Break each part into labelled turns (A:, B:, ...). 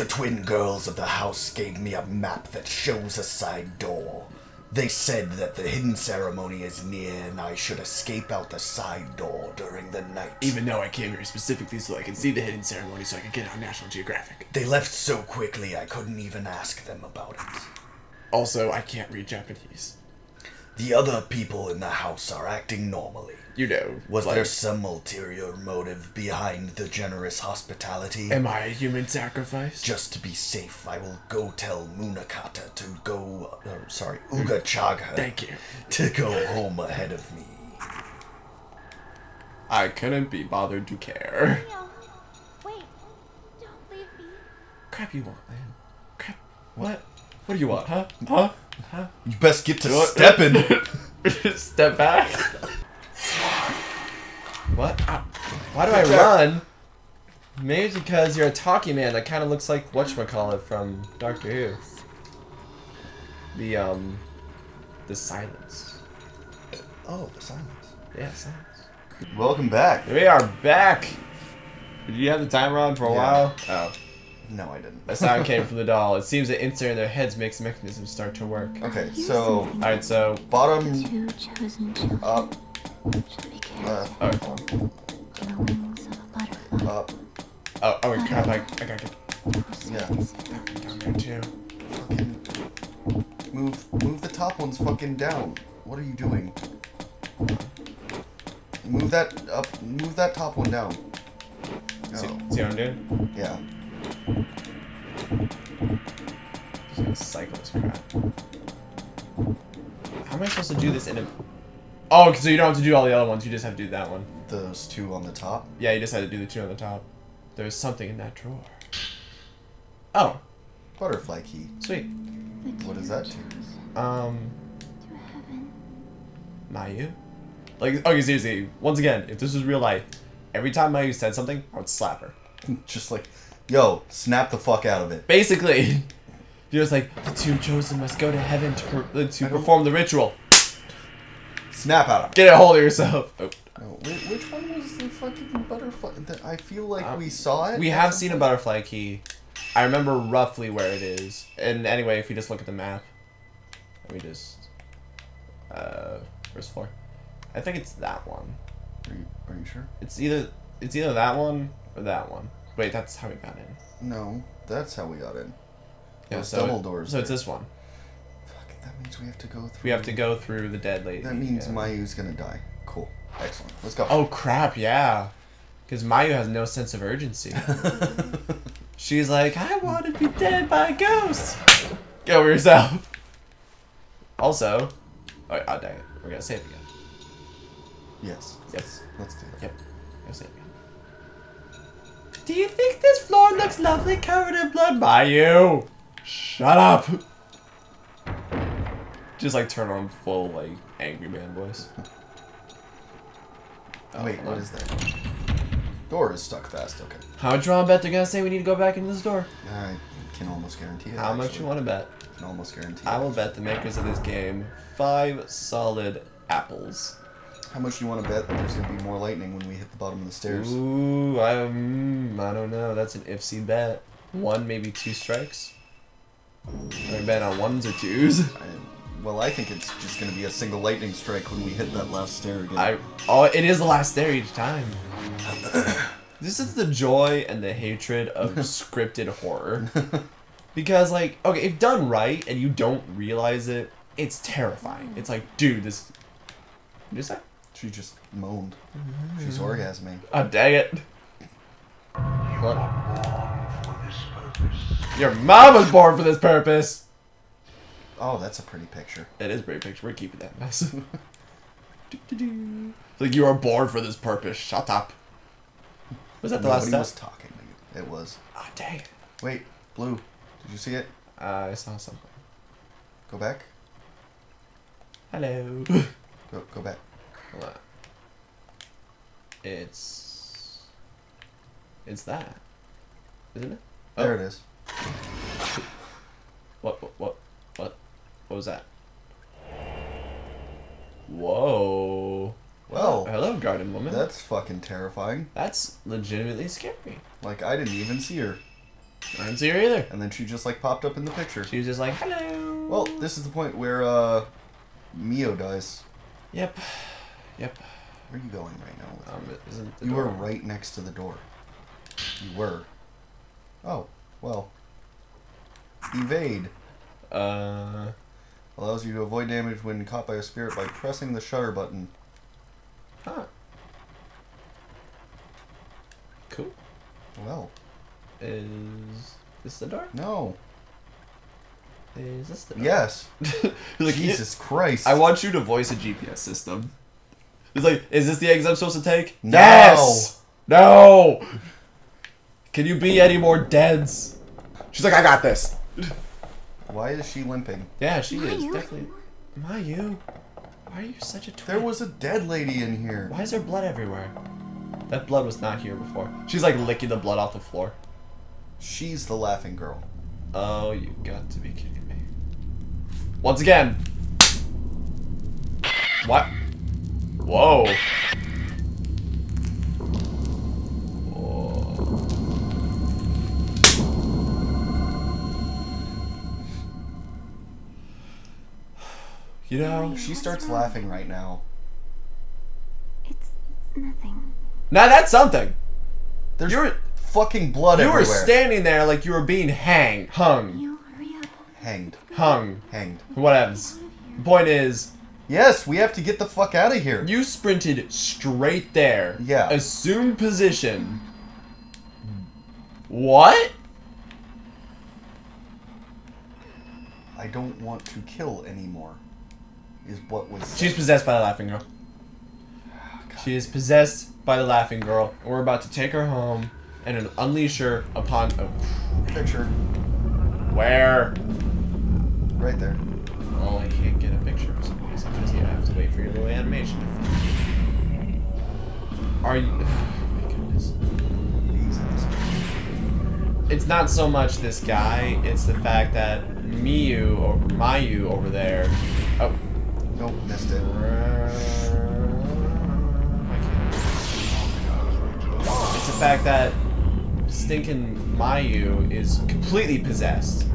A: The twin girls of the house gave me a map that shows a side door. They said that the hidden ceremony is near and I should escape out the side door during the night.
B: Even though I came here specifically so I could see the hidden ceremony so I could get on National Geographic.
A: They left so quickly I couldn't even ask them about it.
B: Also, I can't read Japanese.
A: The other people in the house are acting normally.
B: You know.
A: Was
B: like,
A: there some ulterior motive behind the generous hospitality?
B: Am I a human sacrifice?
A: Just to be safe, I will go tell Munakata to go. Uh, sorry, Uga Chaga.
B: Thank you.
A: To go home ahead of me.
B: I couldn't be bothered to care.
C: Wait. Don't leave me.
B: Crap you want, man. Crap. What? What do you want, huh? Huh? Huh?
A: You best get to stepping.
B: Step back. What? Ow. Why do I run? Maybe it's because you're a talking man that kind of looks like whatchamacallit from Doctor Who. The, um, the silence.
A: oh, the silence.
B: Yeah, silence.
A: Welcome back.
B: We are back! Did you have the timer on for a
A: Yeah.
B: while? Oh.
A: No, I didn't.
B: The sound came from the doll. It seems that insert in their heads makes the mechanism start to work.
A: Okay, so
B: Alright, so.
A: bottom
C: Two chosen children
A: up,
C: carried
B: Oh,
C: on of a butterfly.
A: up.
B: oh, oh wait, crap, I, I gotta get
A: Yeah.
B: down there too.
A: Fucking move, move the top ones fucking down. What are you doing? Move that up. Move that top one down.
B: See,
A: Oh,
B: see what I'm doing?
A: yeah.
B: Just gonna cycle this crap. How am I supposed to do this in a... Oh, so you don't have to do all the other ones, you just have to do that one.
A: Those two on the top.
B: Yeah, you just had to do the two on the top. There's something in that drawer. Oh,
A: Butterfly key.
B: sweet.
A: What is that to?
B: Um,
C: To heaven.
B: Mayu? Like, okay, seriously, once again, if this was real life, every time Mayu said something, I would slap her.
A: Just like, yo, snap the fuck out of it.
B: Basically, you're just like, the two chosen must go to heaven to, per- to perform the ritual.
A: Snap out of it.
B: Get a hold of yourself. Oh.
A: No, which, which one was the fucking butterfly? The- I feel like
B: Um,
A: we saw it.
B: We have seen a butterfly key. I remember roughly where it is. And anyway, if you just look at the map, let me just. Uh, first floor. I think it's that one.
A: Are you, are you sure?
B: It's either it's either that one or that one. Wait, that's how we got in.
A: No, that's how we got in.
B: Yeah, so
A: double
B: it-
A: doors
B: So it's this one.
A: That means we have to go through.
B: We have to go through the dead lady.
A: That means
B: yeah.
A: Mayu's gonna die. Cool. Excellent. Let's go.
B: Oh crap! Yeah, because Mayu has no sense of urgency. She's like, I want to be dead by a ghost. Get over yourself. Also, oh, oh dang it, we're gonna save again.
A: yes.
B: Yes.
A: Let's do it.
B: Yep. Gonna save again. Do you think this floor looks lovely covered in blood? Mayu, shut up. Just like turn on full like angry man voice. Oh,
A: Wait, what is that? Door is stuck fast. Okay.
B: How much you want to bet they're gonna say we need to go back into this door?
A: I can almost guarantee it.
B: How much you want to bet?
A: Can almost guarantee.
B: I
A: it.
B: will bet the makers of this game five solid apples.
A: How much do you want to bet that there's gonna be more lightning when we hit the bottom of the stairs?
B: Ooh, I, mm, I don't know. That's an ifsy bet. One, maybe two strikes. Are I bet on ones or twos.
A: I, well, I think it's just gonna be a single lightning strike when we hit that last stair again.
B: I oh, it is the last stair each time. this is the joy and the hatred of scripted horror. Because like, okay, if done right and you don't realize it, it's terrifying. It's like, dude, this. You just say?
A: She just moaned. She's orgasming.
B: Oh dang it! What? Your mom was born for this purpose.
A: Oh, that's a pretty picture.
B: It is a great picture. We're keeping that mess. Like you are born for this purpose. Shut up. Was that the last
A: Nobody
B: step?
A: was talking. to you. It was.
B: Oh dang!
A: Wait, blue. Did you see it?
B: Uh, I saw something.
A: Go back.
B: Hello.
A: Go go back.
B: Hold on. It's. It's that. Isn't it? Oh.
A: There it is.
B: What, what, what, what was that? Whoa.
A: Well,
B: Hello, garden woman.
A: that's fucking terrifying.
B: That's legitimately scary.
A: Like I didn't even see her.
B: I didn't see her either.
A: And then she just like popped up in the picture.
B: She was just like, hello.
A: Well, this is the point where uh, Mio dies.
B: Yep. Yep.
A: Where are you going right now?
B: Um, isn't
A: you were right next to the door. You were. Oh, well. Evade
B: Uh.
A: Allows you to avoid damage when caught by a spirit by pressing the shutter button.
B: Huh. Cool.
A: Well,
B: Is this the door?
A: no.
B: Is this the door?
A: Yes.
B: like,
A: Jesus Christ.
B: I want you to voice a GPS system. It's like, is this the exit I'm supposed to take?
A: No.
B: Yes! No! Can you be any more dense? She's like, I got this.
A: Why is she limping?
B: Yeah, she is
C: Mayu?
B: definitely. Mayu, why are you such a twin?
A: There was a dead lady in here.
B: Why is there blood everywhere? That blood was not here before. She's like licking the blood off the floor.
A: She's the laughing girl.
B: Oh, you got to be kidding me. Once again. What? Whoa. Whoa. You know,
A: She starts laughing right now.
C: It's nothing.
B: now that's something.
A: There's
B: You're
A: fucking blood
B: you were standing there like you were being hanged, hung,
C: You hurry up.
A: Hanged.
B: hung,
A: Hanged.
B: whatevs. Point is,
A: Yes, we have to get the fuck out of here.
B: You sprinted straight there.
A: Yeah.
B: Assumed position. What?
A: I don't want to kill anymore. Is what was.
B: She's possessed by the laughing girl. She is possessed by the laughing girl, and we're about to take her home and unleash her upon a
A: picture
B: where?
A: right there.
B: Oh, I can't get a picture for some reason because you have to wait for your little animation. Are you? Oh my goodness. It's not so much this guy; it's the fact that Miyu or Mayu over there.
A: Nope, missed it.
B: It's the fact that stinking Mayu is completely possessed.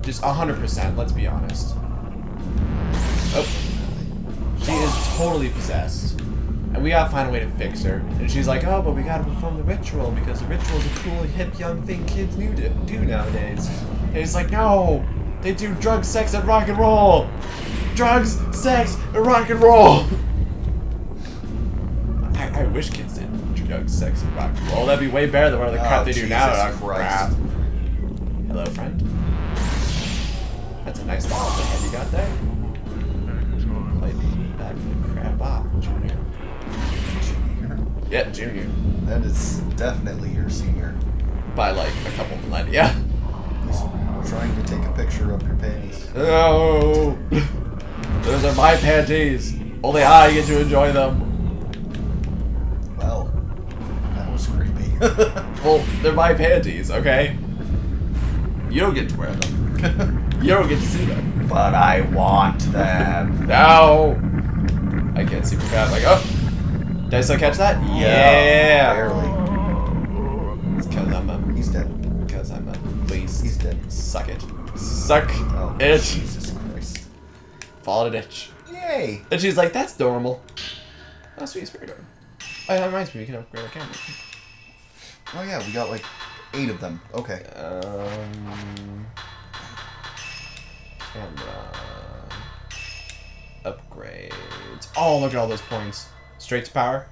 B: Just 100%, let's be honest. Oh. She is totally possessed. And we gotta find a way to fix her. And she's like, oh, but we gotta perform the ritual because the ritual is a cool, hip, young thing kids do nowadays. And it's like, no! They do drug, sex, and rock and roll! Drugs, sex, and rock and roll! I, I wish kids didn't do drugs, sex, and rock and roll. That'd be way better than what the crap
A: Oh,
B: they do oh, now.
A: Jesus oh,
B: crap. Hello, friend. That's a nice ball head you got there. Play that crap off, Junior. Yeah, Junior.
A: That is definitely your senior.
B: By like a couple millennia.
A: He's trying to take a picture of your panties.
B: Oh, those are my panties. Only I get to enjoy them.
A: Well, that was creepy.
B: Well, they're my panties, okay? You don't get to wear them. You don't get to see them.
A: but I want them.
B: No! I can't see fast. Like, oh! Did I still catch that? Yeah!
A: Barely.
B: It's because I'm a.
A: He's dead.
B: Because I'm a. Please.
A: He's dead.
B: Suck it. Suck
A: Oh,
B: it.
A: Jesus Christ.
B: Fall in a ditch.
A: Yay!
B: And she's like, that's normal. Oh, sweet spirit orb. Oh, that reminds me, we can upgrade our camera.
A: Oh yeah, we got like eight of them. Okay.
B: Um, camera upgrades. Oh, look at all those points. Straight to power.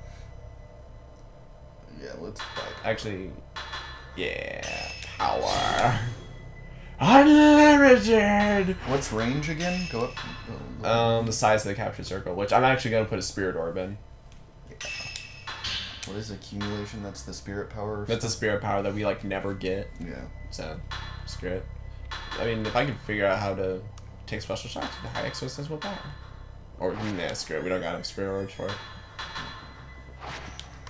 A: Yeah, let's buy
B: Actually, yeah, power. Unlimited.
A: What's range again? Go up. Go, go.
B: Um, the size of the capture circle, which I'm actually gonna put a spirit orb in.
A: what is accumulation? That's the spirit power.
B: That's a spirit power that we like never get.
A: Yeah.
B: So, screw it. I mean, if I could figure out how to take special shots with the high exorcism power. Or, nah, screw it. We don't got enough spirit orbs for it.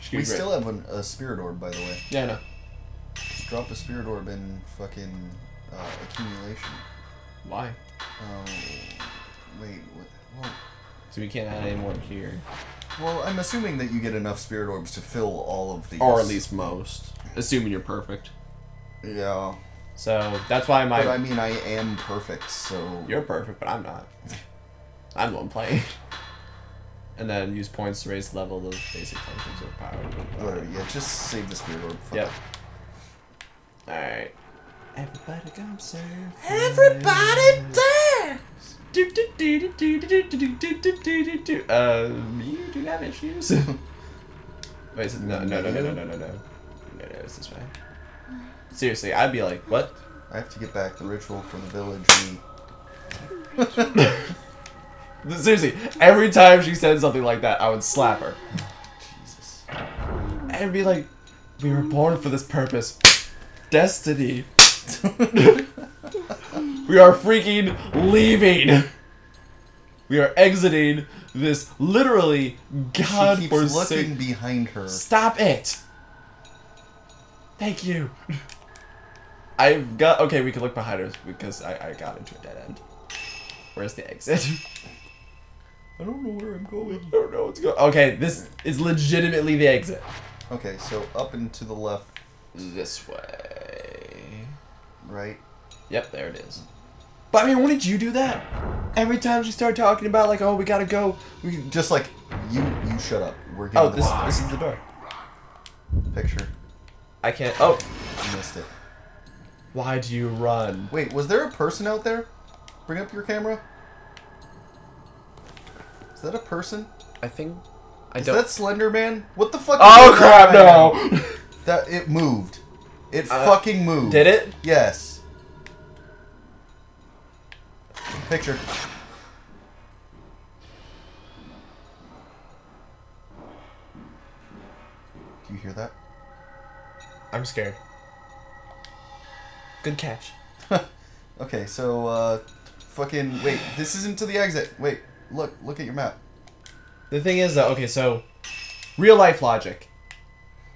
B: Should
A: We still have an, a spirit orb, by the way.
B: Yeah, I know.
A: Just drop a spirit orb in fucking uh, accumulation.
B: Why?
A: Oh, wait. What? Well,
B: So we can't add any more here.
A: well, I'm assuming that you get enough spirit orbs to fill all of these.
B: Or at least most. Assuming you're perfect.
A: Yeah.
B: So that's why my
A: But I mean, I am perfect, so
B: you're perfect, but I'm not. I'm the one playing. And then use points to raise the level of those basic functions of power.
A: Uh, yeah, just save the spirit orb. Fuck
B: Yep. Alright. Everybody come surf.
A: Everybody dance!
B: Do, do, do, do, do, do, do, do, do, do, do, do. Um, you do have issues. Wait, is it- no, no, no, no, no, no, no, no. No, no, it's this way. Seriously, I'd be like, what?
A: I have to get back the ritual for the village. We...
B: Seriously, every time she said something like that, I would slap her.
A: Jesus.
B: And be like, we were born for this purpose. Destiny. we are freaking leaving. We are exiting this literally
A: She keeps looking behind her.
B: Stop it. Thank you. I've got okay. We can look behind us because I, I got into a dead end. Where's the exit?
A: I don't know where I'm going.
B: I don't know what's going. Okay, this is legitimately the exit.
A: Okay, so up and to the left,
B: This way.
A: Right?
B: Yep, there it is. But I mean, wouldn't you do that? Every time she started talking about like, oh, we gotta go. We.
A: Just like you, you shut up. We're getting
B: Oh,
A: the
B: this this is the door.
A: picture.
B: I can't. Oh,
A: You missed it.
B: why do you run?
A: Wait, was there a person out there? Bring up your camera. Is that a person?
B: I think. I
A: Is
B: don't.
A: that Slender Man? What the fuck?
B: oh crap!
A: that?
B: No.
A: That it moved. It
B: Uh,
A: fucking moved.
B: Did it?
A: Yes. Picture. Do you hear that?
B: I'm scared. Good catch.
A: Okay, so uh fucking wait, this isn't to the exit. Wait, look, look at your map.
B: The thing is, though, okay, so real life logic.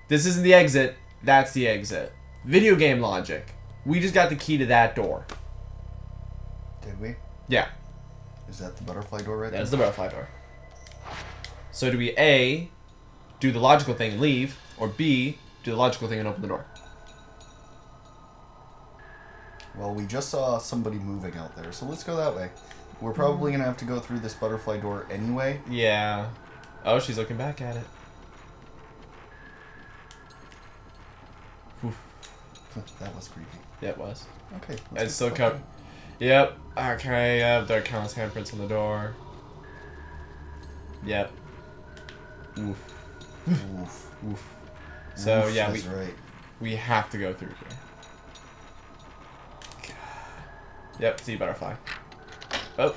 B: This isn't the exit. That's the exit. Video game logic. We just got the key to that door.
A: Did we?
B: Yeah,
A: Is that the butterfly door right there?
B: that's
A: there?
B: the butterfly door. So do we A, do the logical thing and leave, or B, do the logical thing and open the door?
A: Well, we just saw somebody moving out there, so let's go that way. We're probably gonna have to go through this butterfly door anyway.
B: Yeah. Oh, she's looking back at it. Oof.
A: That was creepy.
B: Yeah, it was.
A: Okay.
B: It's still covered. Yep. Okay. Yep. There are countless handprints on the door. Yep. Oof.
A: Oof.
B: Oof. So
A: Oof,
B: yeah, we
A: right.
B: we have to go through here. Yep. See butterfly. Oh.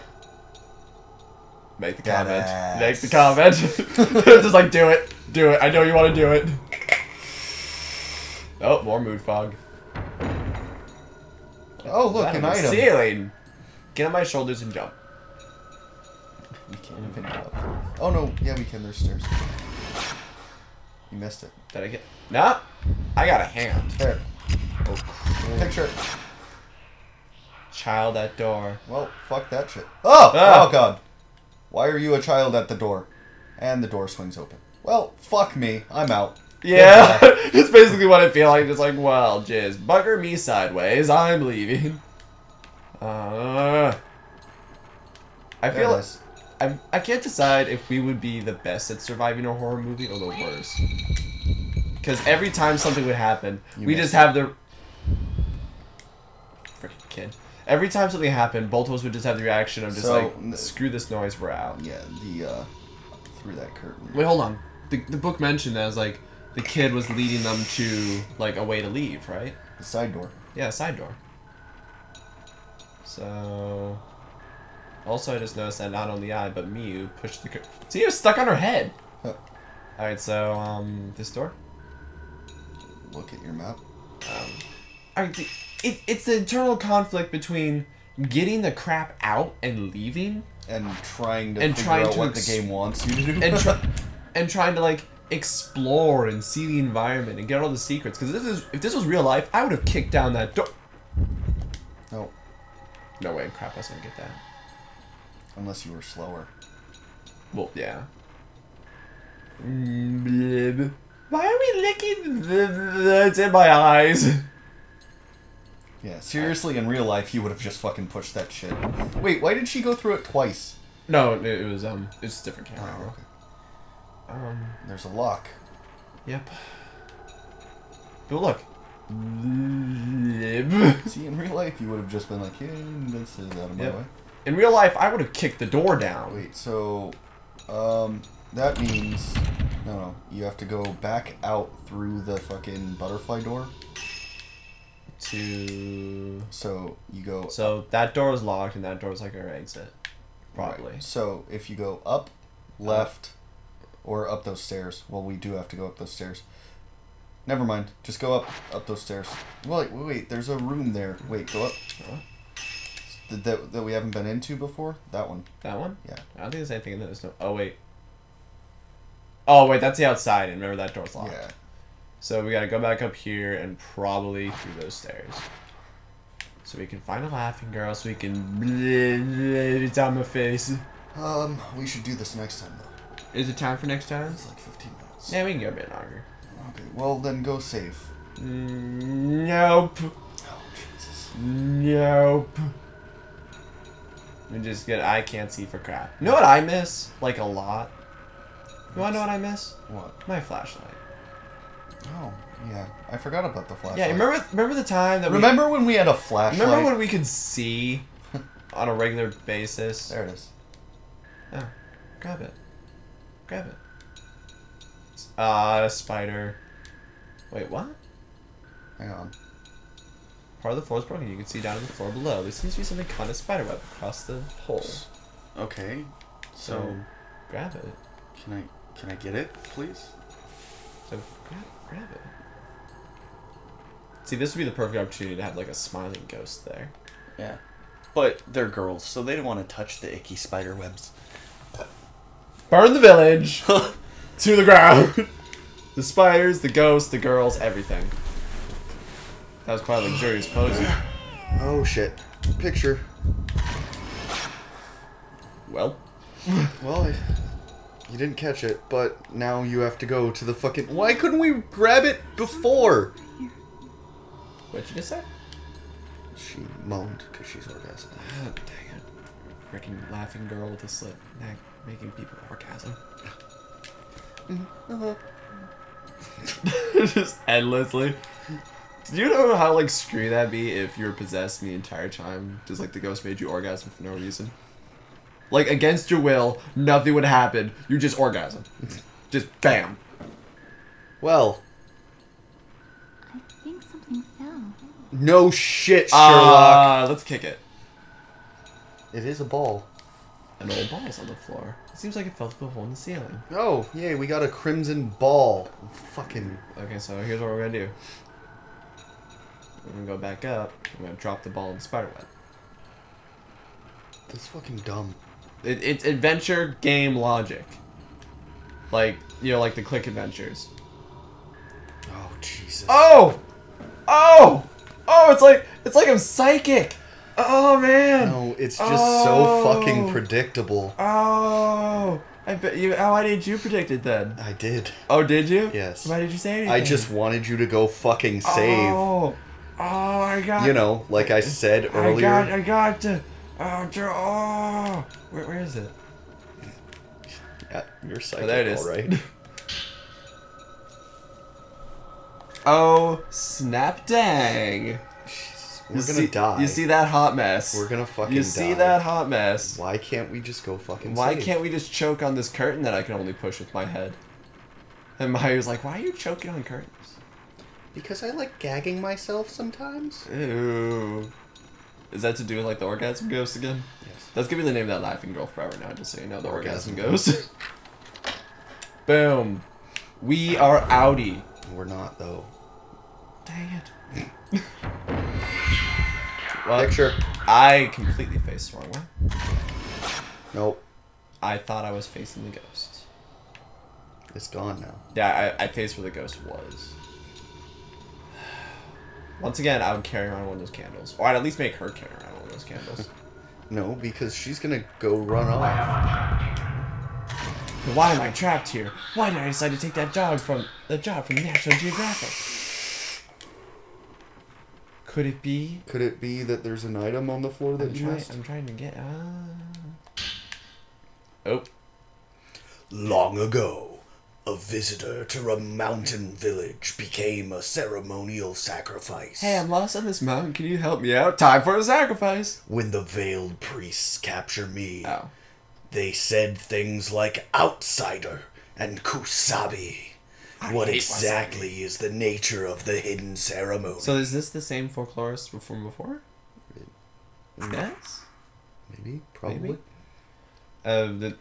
B: Make the comment.
A: Badass.
B: Make the comment. Just like do it. Do it. I know you want to do it. Oh, more mood fog.
A: Oh, look, an item.
B: Ceiling. Get on my shoulders and jump.
A: We can't even up. Oh no, yeah, we can. There's stairs. You missed it.
B: Did I get? Nah. I got a hand.
A: There.
B: Oh,
A: Picture.
B: Child at door.
A: Well, fuck that shit. Oh!
B: Ah.
A: Oh god. Why are you a child at the door? And the door swings open. Well, fuck me. I'm out.
B: Yeah, it's basically what I feel like. Just like, well, jizz, bugger me sideways. I'm leaving. Uh, I feel like. I, I can't decide if we would be the best at surviving a horror movie or the worst. Because every time something would happen,
A: You
B: we just
A: it.
B: have the freaking kid. Every time something happened, both of us would just have the reaction of just
A: So,
B: like, screw this noise, we're out.
A: Yeah, the, uh, through that curtain.
B: Wait, hold on. The, the book mentioned that as like the kid was leading them to like a way to leave, right?
A: The side door.
B: Yeah, side door. So. Also, I just noticed that not only I, but Mio pushed the. See, it was stuck on her head.
A: Huh.
B: Alright, so, um, this door?
A: Look at your map.
B: Um. Alright, the- it, it's the internal conflict between getting the crap out and leaving,
A: And trying to
B: And
A: figure
B: trying
A: out
B: to
A: what the game wants you to do.
B: and, try, and trying to, like, explore and see the environment and get all the secrets. Because this is, if this was real life, I would have kicked down that door.
A: no,
B: No way, crap, I was gonna get that.
A: unless you were slower.
B: Well, yeah. Mm, blib. Why are we licking it's in my eyes?
A: Yeah, seriously, in real life, you would have just fucking pushed that shit. Wait, why did she go through it twice?
B: No, it, it was um, it's a different camera.
A: Oh, okay.
B: Um,
A: There's a lock.
B: yep. But look.
A: See, in real life, you would have just been like, yeah, this is out of my
B: Yep.
A: way.
B: In real life, I would have kicked the door down.
A: Wait, so, um, that means, no, no, you have to go back out through the fucking butterfly door.
B: To
A: So you go.
B: so that door is locked, and that door is like our exit, probably.
A: Right. So if you go up, left, or up those stairs. Well, we do have to go up those stairs. Never mind. Just go up up those stairs. Wait, wait, wait. There's a room there. Wait, go up. That, that, that we haven't been into before. That one.
B: That one?
A: Yeah.
B: I don't think there's anything in there. There's no. Oh wait. Oh wait, that's the outside, and remember that door's locked.
A: Yeah.
B: So we gotta go back up here and probably through those stairs. So we can find a laughing girl, so we can it's on my face.
A: Um, we should do this next time though.
B: Is it time for next time?
A: It's like 15 minutes.
B: Yeah, we can go a bit longer.
A: Okay. Well, then go save.
B: Mm, Nope.
A: Oh Jesus.
B: Nope. We just get. I can't see for crap. You know what I miss? Like a lot. You wanna know what I miss?
A: What?
B: My flashlight.
A: Oh, yeah. I forgot about the flashlight.
B: Yeah, remember remember the time that
A: Remember when we had a
B: we
A: flashlight?
B: remember when we could see on a regular basis.
A: There it is.
B: Oh, grab it. Grab it. Ah, uh, spider. Wait, what?
A: Hang on.
B: Part of the floor is broken. You can see down on the floor below. There seems to be something kind of spiderweb across the hole.
D: Okay.
B: So, grab it.
D: Can I can I get it, please?
B: So grab, grab it. See, this would be the perfect opportunity to have like a smiling ghost there.
D: Yeah. But they're girls, so they don't want to touch the icky spider webs.
B: Burn the village to the ground. the spiders, the ghosts, the girls, everything. That was quite a luxurious pose.
A: Oh shit. Picture.
B: Well,
A: Well, I, you didn't catch it, but now you have to go to the fucking. Why couldn't we grab it before?
B: what'd you just say?
A: She moaned because she's orgasming.
B: Oh, dang it. Freaking laughing girl with a slip neck making people orgasm. Just endlessly. Do you know how like screwy that'd be if you're possessed the entire time? Just like the ghost made you orgasm for no reason. Like against your will, nothing would happen. You just orgasm. Just bam.
A: Well,
C: I think something fell.
A: no shit, Sherlock.
B: Ah, let's kick it.
A: It is a ball.
B: An old ball's on the floor. It seems like it fell through a hole in the ceiling.
A: Oh, yay, we got a crimson ball. Fucking.
B: Okay, so here's what we're gonna do. We're gonna go back up. I'm gonna drop the ball in the spider web.
A: That's fucking dumb.
B: It, it's adventure game logic. Like you know, like the click adventures.
A: Oh, Jesus.
B: Oh, oh, oh! It's like it's like I'm psychic. Oh man.
A: No, it's just so fucking
B: Oh.
A: predictable.
B: Oh, I bet you. Oh, why did you predict it then?
A: I did.
B: Oh, did you?
A: Yes.
B: Why did you say anything?
A: I just wanted you to go fucking save.
B: Oh, oh, I got.
A: You know, like I said earlier.
B: I got, I got to. Oh, oh. Where, where is it?
A: Yeah, you're psychic,
B: Oh, there it is.
A: all right.
B: Oh, snap dang.
A: We're gonna
B: see,
A: die.
B: You see that hot mess?
A: We're gonna fucking
B: You see
A: die.
B: that hot mess?
A: Why can't we just go fucking
B: Why
A: save?
B: can't we just choke on this curtain that I can only push with my head? And Maya was like, "Why are you choking on curtains?"
A: Because I like gagging myself sometimes.
B: Ew. Is that to do with like the orgasm ghost again?
A: Yes.
B: That's gonna be the name of that laughing girl forever now, just so you know, the orgasm,
A: Orgasm
B: ghost. Boom. We are outie.
A: We're not though.
B: Dang it. well,
A: Picture.
B: I completely faced the wrong way.
A: Nope.
B: I thought I was facing the ghost.
A: It's gone now.
B: Yeah, I, I faced where the ghost was. Once again, I would carry around one of those candles. Or I'd at least make her carry around one of those candles.
A: No, because she's gonna go run off.
B: Why am I trapped here? Why did I decide to take that job from the job from National Geographic? Could it be?
E: Could it be that there's an item on the floor of the
B: I'm, try-
E: chest?
B: I'm trying to get. Ah. Oh,
A: Long ago, a visitor to a mountain village became a ceremonial sacrifice.
B: hey, I'm lost on this mountain. Can you help me out? Time for a sacrifice.
A: When the veiled priests capture me,
B: Oh,
A: they said things like outsider and kusabi.
B: I
A: what
B: hate
A: exactly is the nature of the hidden ceremony?
B: so is this the same folklorist from before?
E: Mm.
B: Yes.
E: Maybe, probably.
B: Maybe. Uh, the.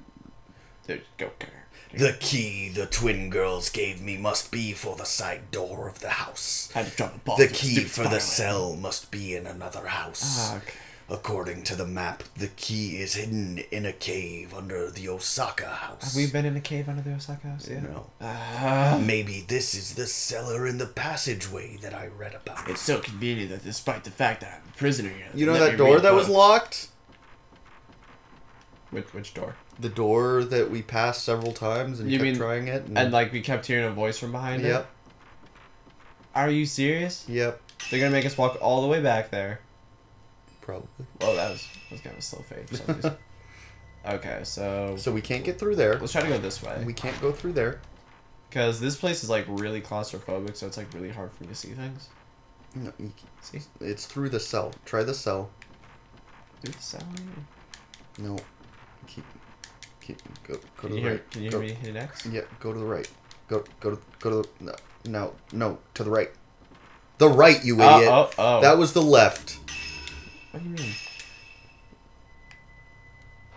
B: There, go, go.
A: the key the twin girls gave me must be for the side door of the house.
B: Had to drop.
A: The key for the cell must be in another house.
B: Ah, okay.
A: According to the map, the key is hidden in a cave under the Osaka house.
B: Have we been in a cave under the Osaka house? Yeah.
A: No.
B: Ah.
A: Maybe this is the cellar in the passageway that I read about.
B: It's so convenient that despite the fact that I'm a prisoner here,
E: You know that door that was locked?
B: Which which door?
E: The door that we passed several times and
B: You
E: kept
B: mean-
E: trying it.
B: And like we kept hearing a voice from behind it.
E: Yep.
B: Are you serious?
E: Yep.
B: They're gonna make us walk all the way back there.
E: Probably.
B: Oh, that was that was kind of a slow fade for some reason. okay, so
E: So we can't get through there.
B: let's try to go this way
E: We can't go through there.
B: because this place is like really claustrophobic, so it's like really hard for me to see things.
E: No, you-
B: See,
E: it's through the cell. Try the cell.
B: dude, the sound.
E: No. Keep. Keep. Go. Go
B: Can
E: to
B: you
E: the
B: hear?
E: right.
B: Can you
E: go,
B: hear me hit X?
E: Yeah. Go to the right. Go. Go to. Go to. The, no. No. No. To the right. The right, you
B: Oh,
E: idiot.
B: oh, oh.
E: That was the left.
B: What do you mean?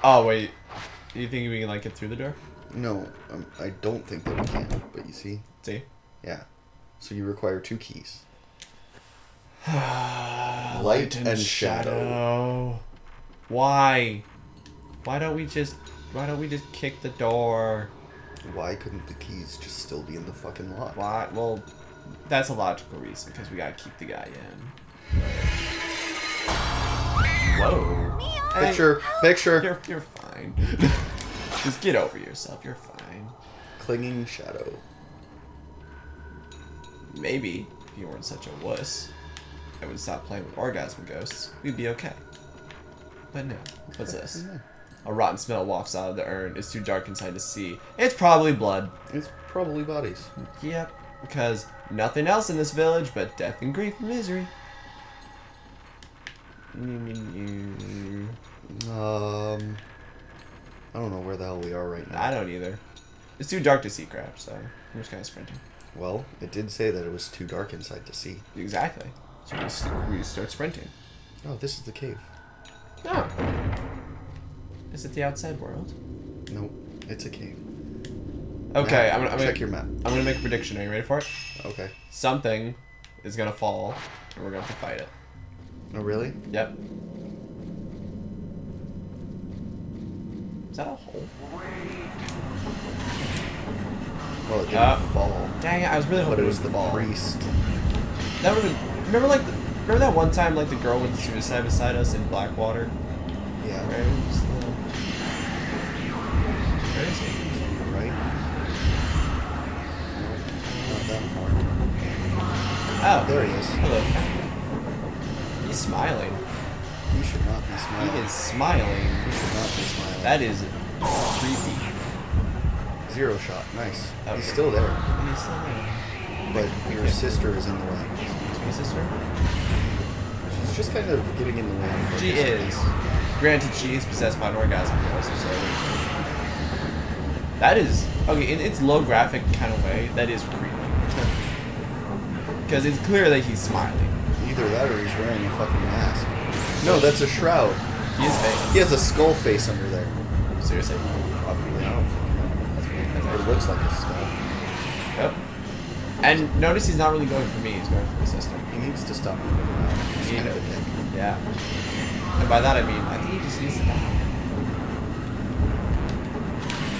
B: Oh wait, you think we can like get through the door?
E: No, um, I don't think that we can. But you see,
B: See.
E: yeah. So you require two keys.
B: Light
E: and shadow.
B: Why? Why don't we just? Why don't we just kick the door?
E: Why couldn't the keys just still be in the fucking lock?
B: Why? Well, that's a logical reason because we gotta keep the guy in. Whoa. Hey,
E: Picture. Picture.
B: You're you're fine. just get over yourself. You're fine.
E: Clinging shadow.
B: Maybe if you weren't such a wuss, I would stop playing with orgasm ghosts. We'd be okay. But no. What's this? A rotten smell wafts out of the urn. It's too dark inside to see. It's probably blood.
E: It's probably bodies.
B: Yep. Because nothing else in this village but death and grief and misery.
E: Um, I don't know where the hell we are right now.
B: I don't either. It's too dark to see crap, so I'm just kind of sprinting.
E: Well, it did say that it was too dark inside to see.
B: Exactly. So we, we start sprinting.
E: Oh, this is the cave.
B: Oh. Is it the outside world?
E: No, it's a cave.
B: Okay,
E: Map.
B: I'm, gonna- I'm,
E: check
B: gonna,
E: your map.
B: I'm gonna make a prediction. Are you ready for it?
E: Okay.
B: Something is gonna fall, and we're gonna have to fight it.
E: Oh, really?
B: Yep. Is that a hole?
E: Well, it didn't
B: Uh,
E: fall,
B: Dang it! I was really hoping
E: it was the
B: ball.
E: priest.
B: That would have remember like the, remember that one time like the girl went suicide beside us in Blackwater.
E: Yeah.
B: Where is the... Where is he?
E: Right. Not that far.
B: Oh,
E: There he is.
B: Hello. He's smiling.
E: You should not be
B: He
E: smiling.
B: Is smiling.
E: You should not be smiling.
B: That is creepy.
E: Zero shot. Nice.
B: Okay.
E: He's still there,
B: He's still there.
E: but your sister is in the way.
B: Is my sister?
E: She's just kind of getting in the way.
B: She is. Granted, she is possessed by an orgasm ghost, so that is okay. In its low graphic kind of way, that is creepy. Because it's clear that he's smiling.
E: Either that or he's wearing a fucking mask. No, that's a shroud.
B: He is fake.
E: He has a skull face under there.
B: Seriously.
E: Probably. I don't know. It looks like a skull.
B: Yep. And notice he's not really going for me. He's going for his sister.
E: He needs to stop moving around. He's kind of a dick.
B: Yeah. And by that I mean I think he just needs to die.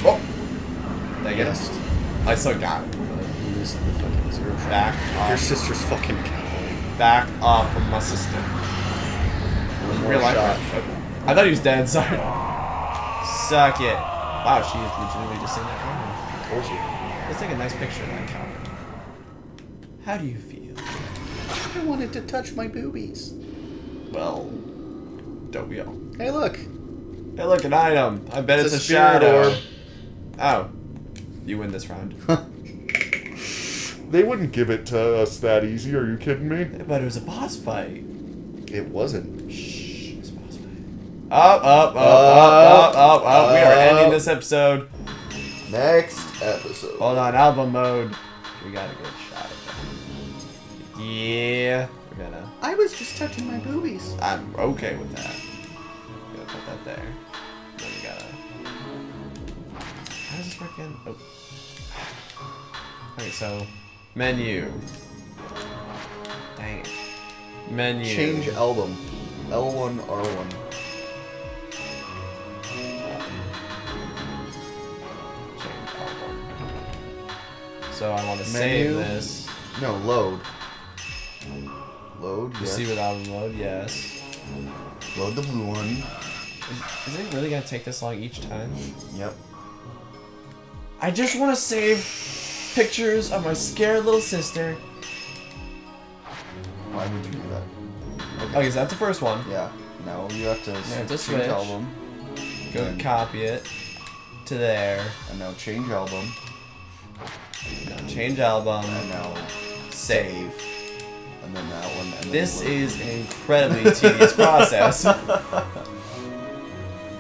B: Oh. I
E: Yes.
B: I still got it.
E: Missed the fucking zero shot.
B: Back
E: Your sister's fucking coward.
B: Back off from my sister.
E: One more
B: Real life.
E: shot.
B: I thought he was dead. Sorry. Suck it. Wow, she is legitimately just saying that.
E: Told you.
B: Let's take a nice picture of that coward. How do you feel?
A: I wanted to touch my boobies.
B: Well, don't we all?
A: Hey, look.
B: Hey, look, an item. I bet it's,
A: It's
B: a,
A: a
B: shadow.
A: orb.
B: Oh, you win this round.
F: They wouldn't give it to us that easy. Are you kidding me?
B: but it was a boss fight.
A: It wasn't.
B: Shh, it's a boss fight. Up, up, up, up, up, up, up. We are ending this episode.
A: Next episode.
B: Hold on, album mode. We got a good shot at that. Yeah, we're gonna.
A: I was just touching my boobies.
B: I'm okay with that. Gonna put that there. Then we gotta. How does this work again? Oh. Okay, so menu. Dang it. Menu.
A: Change album. L1, R1.
B: So I want to save this.
A: No, load. Load,
B: You
A: yes.
B: see with album mode, yes.
A: Load the blue one.
B: Is it really gonna take this long each time?
A: Yep.
B: I just want to save pictures of my scared little sister.
A: Why would you do that?
B: Okay, so that's the first one.
A: Yeah. Now you have to
B: have to
A: change
B: switch.
A: album.
B: Go copy it to there.
A: And now change album.
B: Change album.
A: And now
B: Save.
A: And then that one. Then
B: This is an incredibly tedious process.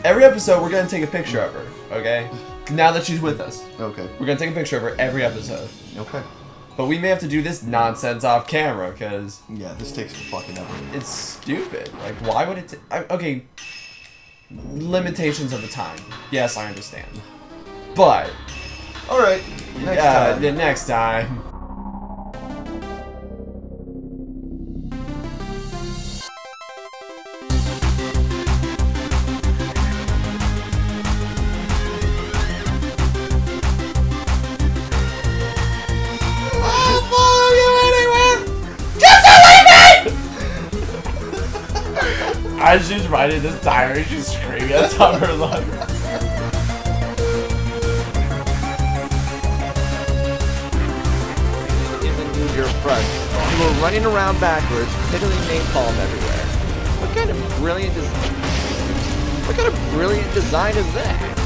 B: Every episode, we're gonna take a picture of her. Okay. Now that she's with us,
A: Okay.
B: we're gonna take a picture of her every episode.
A: Okay.
B: But we may have to do this nonsense off camera because
A: Yeah, this takes fucking ever.
B: it's stupid. Like, why would it? I, okay. Limitations of the time. Yes, I understand. But
A: Alright. Next
B: uh,
A: time.
B: the next time.
A: I'll follow you anywhere!
B: As she's writing this diary, she's screaming at the top of her lungs.
G: Were running around backwards, piddling napalm everywhere. What kind of brilliant des- What kind of brilliant design is that?